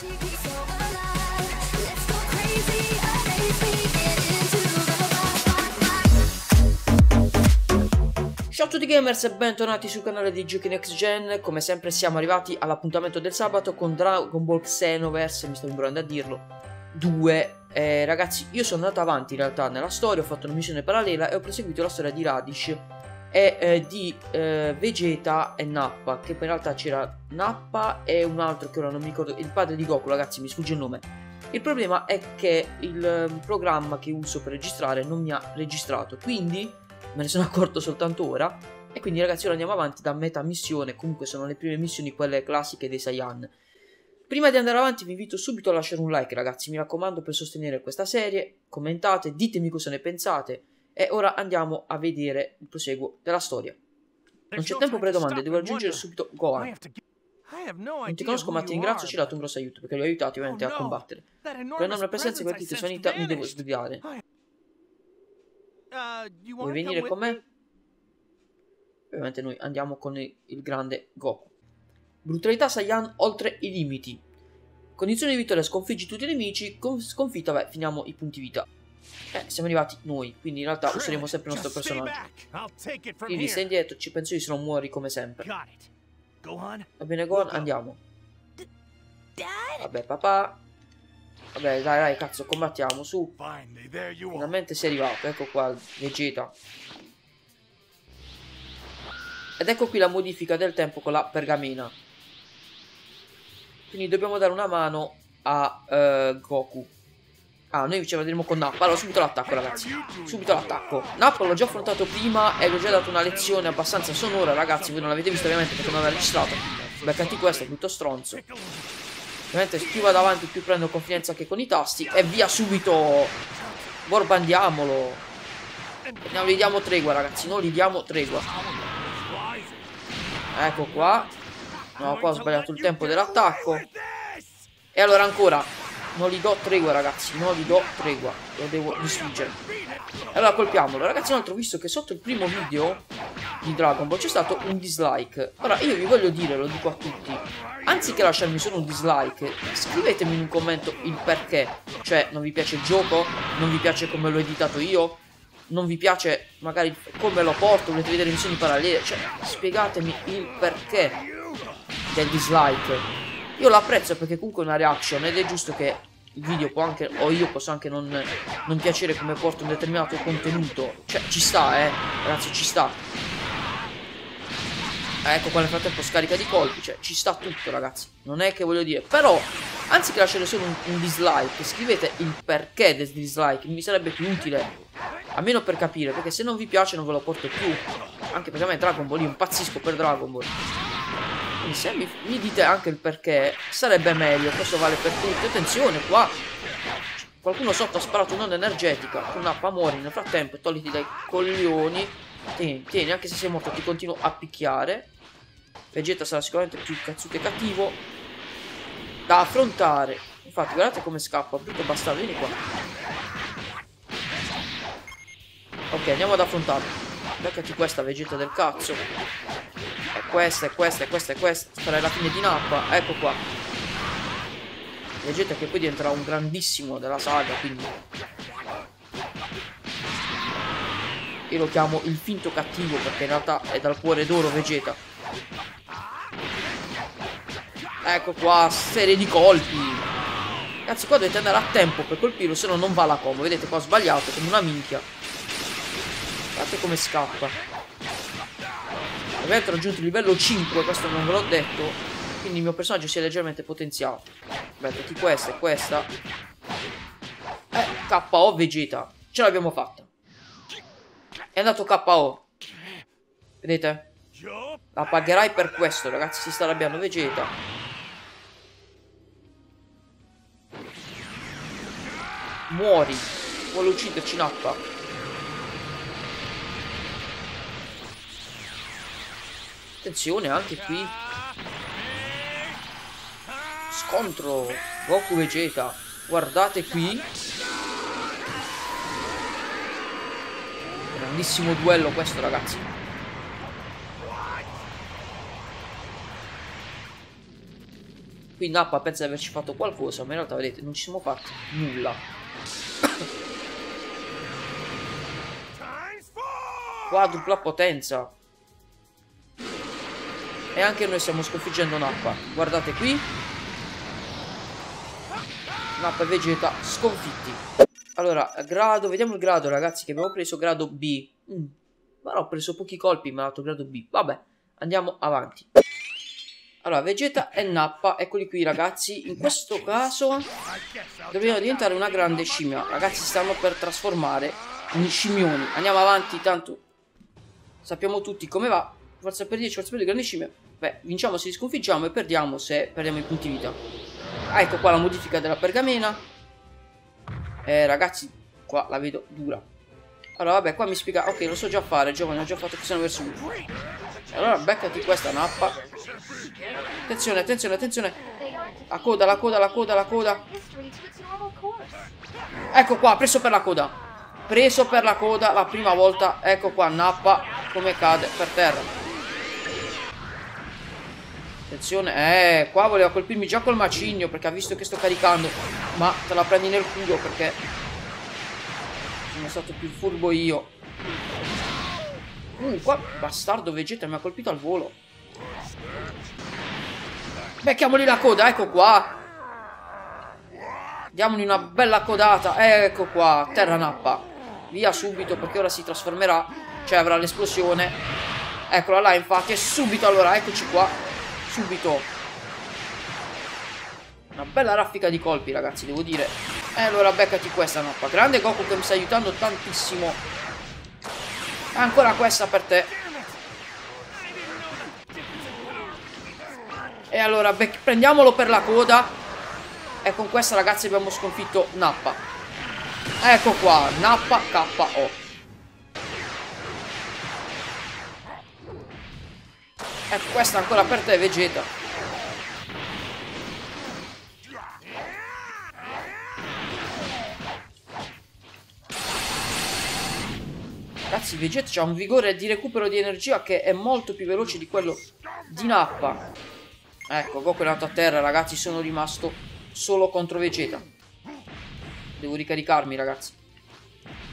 Ciao a tutti gamers e bentornati sul canale di Giochi Next Gen, come sempre siamo arrivati all'appuntamento del sabato con Dragon Ball Xenoverse, mi sto imbrando a dirlo, 2. Eh, ragazzi, io sono andato avanti in realtà nella storia, ho fatto una missione parallela e ho proseguito la storia di Radish e eh, di eh, Vegeta e Nappa, che poi in realtà c'era Nappa e un altro che ora non mi ricordo, il padre di Goku, ragazzi, mi sfugge il nome. Il problema è che il eh, programma che uso per registrare non mi ha registrato, quindi me ne sono accorto soltanto ora. E quindi ragazzi ora andiamo avanti da metà missione, comunque sono le prime missioni quelle classiche dei Saiyan. Prima di andare avanti vi invito subito a lasciare un like ragazzi, mi raccomando per sostenere questa serie, commentate, ditemi cosa ne pensate e ora andiamo a vedere il proseguo della storia. Non c'è tempo per le domande, devo raggiungere subito Gohan. Non ti conosco ma ti ringrazio, ci hai dato un grosso aiuto perché li ho aiutati ovviamente a combattere. Per l'enorme presenza che sua sanità mi devo studiare. Vuoi venire con me? Ovviamente noi andiamo con il, grande Goku. Brutalità Saiyan oltre i limiti. Condizione di vittoria, sconfiggi tutti i nemici, con sconfitta, beh, finiamo i punti vita. Eh, siamo arrivati noi, quindi in realtà useremo sempre il nostro personaggio. Quindi stai indietro, ci penso io se non muori come sempre. Va bene Gohan, andiamo. Vabbè papà. Vabbè dai dai cazzo, combattiamo, su. Finalmente sei arrivato, ecco qua, Vegeta. Ed ecco qui la modifica del tempo con la pergamena. Quindi dobbiamo dare una mano a uh, Goku. Ah, noi ci vedremo con Nappa. Allora, subito l'attacco, ragazzi. Subito l'attacco. Nappa l'ho già affrontato prima e vi ho già dato una lezione abbastanza sonora, ragazzi. Voi non l'avete visto ovviamente perché non l'ho registrato. Beccati questo, è tutto stronzo. Ovviamente più vado avanti, più prendo confidenza anche con i tasti. E via subito. Borbandiamolo. Non gli diamo tregua, ragazzi. Non gli diamo tregua. Ecco qua. No, qua ho sbagliato il tempo dell'attacco. E allora ancora. Non gli do tregua, ragazzi. Non gli do tregua. Lo devo distruggere. Allora colpiamolo. Ragazzi, inoltre ho visto che sotto il primo video di Dragon Ball c'è stato un dislike. Ora, io vi voglio dire, lo dico a tutti. Anziché lasciarmi solo un dislike, scrivetemi in un commento il perché. Cioè, non vi piace il gioco? Non vi piace come l'ho editato io? non vi piace magari come lo porto, volete vedere missioni parallele, cioè spiegatemi il perché del dislike. Io l'apprezzo perché comunque è una reaction ed è giusto che il video può anche, o io posso anche non, non piacere come porto un determinato contenuto. Cioè ci sta, eh, ragazzi, ci sta. Ecco qua nel frattempo scarica di colpi, cioè ci sta tutto ragazzi, non è che voglio dire, però anziché lasciare solo un, un dislike, scrivete il perché del dislike, mi sarebbe più utile Almeno per capire, perché se non vi piace non ve lo porto più. Anche perché a me Dragon Ball, io impazzisco per Dragon Ball. Quindi se mi, mi dite anche il perché, sarebbe meglio. Questo vale per tutti. Attenzione, qua qualcuno sotto ha sparato un'onda energetica. Un'appa muori nel frattempo, togliti dai coglioni. Tieni, tieni, anche se sei morto ti continuo a picchiare. Vegeta sarà sicuramente più cazzuto e cattivo. Da affrontare. Infatti, guardate come scappa, brutto bastardo, vieni qua. Ok, andiamo ad affrontarlo. Beccati questa vegeta del cazzo. Questa, e questa, e questa, e questa. Sarà la fine di Nappa. Ecco qua. Vegeta che poi diventerà un grandissimo della saga, quindi... Io lo chiamo il finto cattivo perché in realtà è dal cuore d'oro Vegeta. Ecco qua, serie di colpi. Ragazzi, qua dovete andare a tempo per colpirlo, se no non va la combo. Vedete qua ho sbagliato, come una minchia. Guardate come scappa. Ovviamente ho raggiunto il livello 5, questo non ve l'ho detto. Quindi il mio personaggio si è leggermente potenziato. Mettiti questa e questa. Eh, KO Vegeta. Ce l'abbiamo fatta. È andato KO. Vedete? La pagherai per questo, ragazzi. Si sta arrabbiando Vegeta. Muori. Vuole ucciderci Nappa. Attenzione anche qui. Scontro. Goku Vegeta. Guardate qui. Grandissimo duello questo ragazzi. Qui Nappa pensa di averci fatto qualcosa, ma in realtà vedete, non ci siamo fatti nulla. Quadrupla potenza. E anche noi stiamo sconfiggendo Nappa. Guardate qui. Nappa e Vegeta sconfitti. Allora, grado, vediamo il grado ragazzi che abbiamo preso grado B. Mm. Ma ho preso pochi colpi, ma ho dato grado B. Vabbè, andiamo avanti. Allora, Vegeta e Nappa, eccoli qui ragazzi. In questo caso dobbiamo diventare una grande scimmia. Ragazzi, stanno per trasformare in scimmioni. Andiamo avanti, tanto sappiamo tutti come va. Forza per 10, forza per 2, grande scimmia. Beh, vinciamo se li sconfiggiamo e perdiamo se perdiamo i punti vita. Ah, ecco qua la modifica della pergamena. Eh, ragazzi, qua la vedo dura. Allora, vabbè, qua mi spiega... Ok, lo so già fare, giovane, ho già fatto così verso lui. Allora, beccati questa nappa. Attenzione, attenzione, attenzione. La coda, la coda, la coda, la coda. Ecco qua, preso per la coda. Preso per la coda la prima volta. Ecco qua, nappa come cade per terra. Attenzione, eh, qua voleva colpirmi già col macigno perché ha visto che sto caricando. Ma te la prendi nel culo perché sono stato più furbo io. Uh, qua bastardo Vegeta mi ha colpito al volo. Becchiamoli la coda, ecco qua. Diamogli una bella codata. Ecco qua, terra nappa. Via subito perché ora si trasformerà. Cioè avrà l'esplosione. Eccola là, infatti. E subito allora, eccoci qua. Subito. Una bella raffica di colpi, ragazzi, devo dire. E allora beccati questa nappa. Grande Goku che mi sta aiutando tantissimo. Ancora questa per te. E allora prendiamolo per la coda. E con questa ragazzi abbiamo sconfitto Nappa. Ecco qua, Nappa KO. Ecco questa ancora per te Vegeta. Ragazzi, Vegeta ha un vigore di recupero di energia che è molto più veloce di quello di Nappa. Ecco, Goku è andato a terra, ragazzi, sono rimasto solo contro Vegeta. Devo ricaricarmi, ragazzi.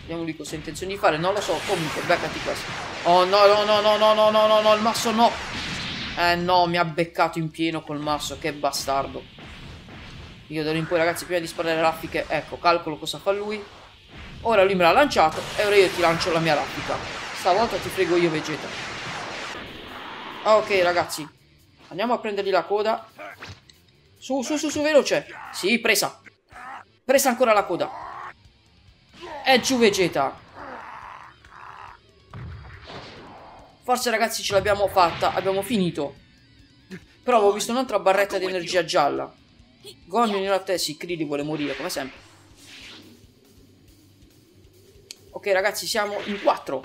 Vediamo lui cosa ha intenzione di fare. Non lo so, comunque, beccati questo. Oh no, no, no, no, no, no, no, no, no, il masso no. Eh no, mi ha beccato in pieno col masso, che bastardo. Io d'ora in poi, ragazzi, prima di sparare raffiche, ecco, calcolo cosa fa lui. Ora lui me l'ha lanciato e ora io ti lancio la mia raffica. Stavolta ti frego io, Vegeta. Ok, ragazzi. Andiamo a prendergli la coda. Su, su, su, su, veloce. Sì, presa. Presa ancora la coda. E giù Vegeta. Forse ragazzi ce l'abbiamo fatta. Abbiamo finito. Però avevo visto un'altra barretta di energia gialla. Gonio in realtà sì, Krillin vuole morire come sempre. Ok ragazzi siamo in 4.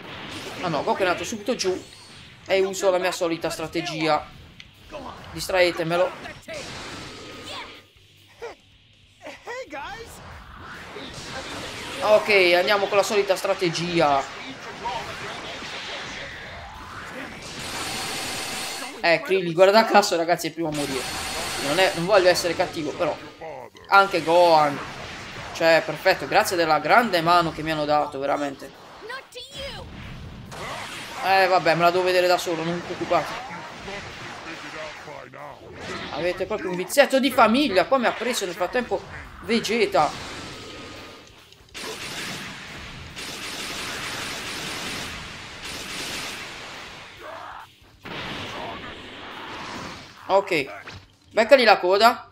Ah no, Goku è andato subito giù. E uso la mia solita strategia Distraetemelo. Ok, andiamo con la solita strategia. Eh, Krillin, guarda caso, ragazzi, è il primo a morire. Non, è, non voglio essere cattivo, però. Anche Gohan. Cioè, perfetto, grazie della grande mano che mi hanno dato, veramente. Eh, vabbè, me la devo vedere da solo, non preoccupate. Avete proprio un vizietto di famiglia. Qua mi ha preso nel frattempo Vegeta. Ok. Beccali la coda.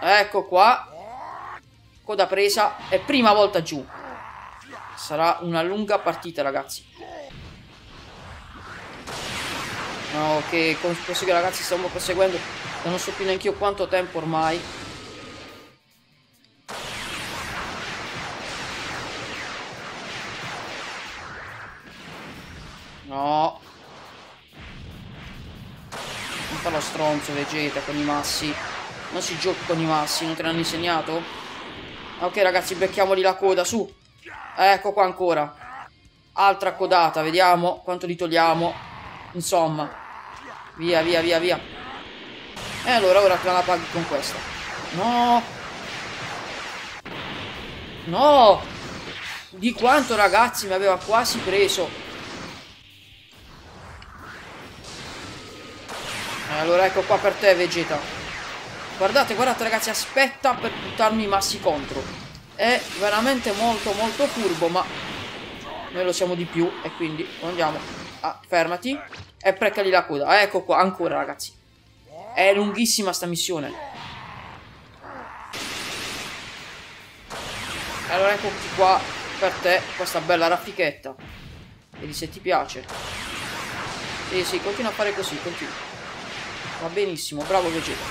Ecco qua. Coda presa. E prima volta giù. Sarà una lunga partita, ragazzi. Ok, prosegue ragazzi, stiamo proseguendo non so più neanche io quanto tempo ormai. No. Fa lo stronzo Vegeta con i massi. Non si gioca con i massi, non te l'hanno insegnato? Ok ragazzi, becchiamoli la coda, su. Ecco qua ancora. Altra codata, vediamo quanto li togliamo. Insomma. Via, via, via, via. E allora ora te la paghi con questa. No! No! Di quanto ragazzi mi aveva quasi preso. Allora ecco qua per te Vegeta. Guardate, guardate ragazzi, aspetta per buttarmi i massi contro. È veramente molto molto furbo, ma noi lo siamo di più e quindi andiamo. Ah, fermati. E precali la coda. Ecco qua, ancora ragazzi. È lunghissima sta missione. Allora eccoti qua per te questa bella raffichetta. Vedi se ti piace. Sì, sì, continua a fare così, continua. Va benissimo, bravo Vegeta.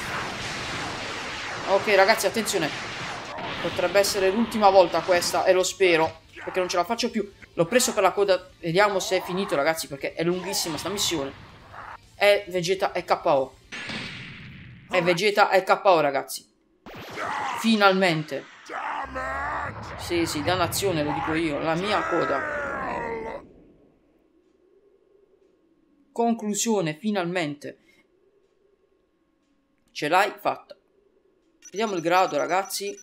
Ok ragazzi, attenzione. Potrebbe essere l'ultima volta questa, e lo spero, perché non ce la faccio più. L'ho preso per la coda, vediamo se è finito ragazzi, perché è lunghissima sta missione. E Vegeta è KO. E Vegeta è KO, ragazzi. Finalmente. Sì, sì, dannazione, lo dico io. La mia coda. Conclusione, finalmente. Ce l'hai fatta. Vediamo il grado, ragazzi.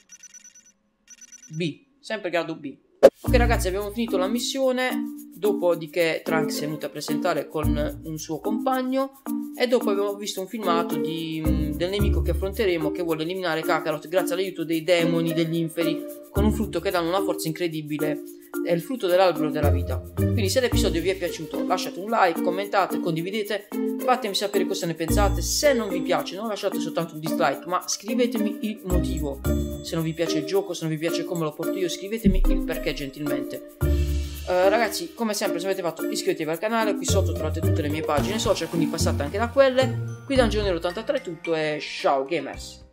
B. Sempre grado B. Ok ragazzi abbiamo finito la missione Dopodiché Trunks è venuto a presentare con un suo compagno E dopo abbiamo visto un filmato di, del nemico che affronteremo Che vuole eliminare Kakarot grazie all'aiuto dei demoni degli inferi Con un frutto che danno una forza incredibile È il frutto dell'albero della vita Quindi se l'episodio vi è piaciuto lasciate un like, commentate, condividete Fatemi sapere cosa ne pensate Se non vi piace non lasciate soltanto un dislike Ma scrivetemi il motivo se non vi piace il gioco, se non vi piace come lo porto io, scrivetemi il perché gentilmente. Uh, ragazzi, come sempre, se avete fatto iscrivetevi al canale, qui sotto trovate tutte le mie pagine social, quindi passate anche da quelle. Qui da Angelo 83 è tutto e ciao gamers!